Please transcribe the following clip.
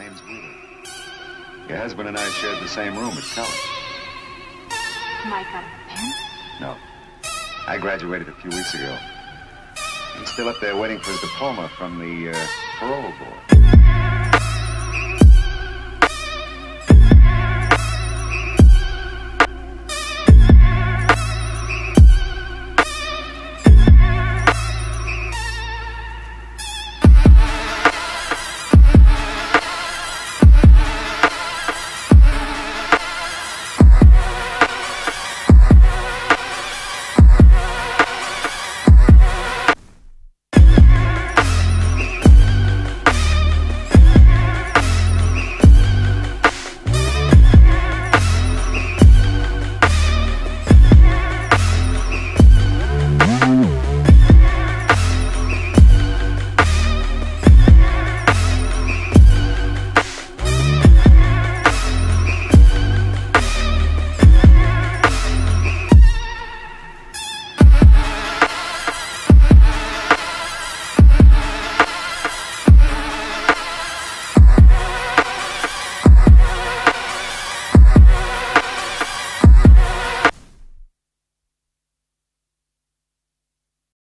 Name's Your husband and I shared the same room at college. Mike got a pen? No. I graduated a few weeks ago. He's still up there waiting for his diploma from the uh, parole board.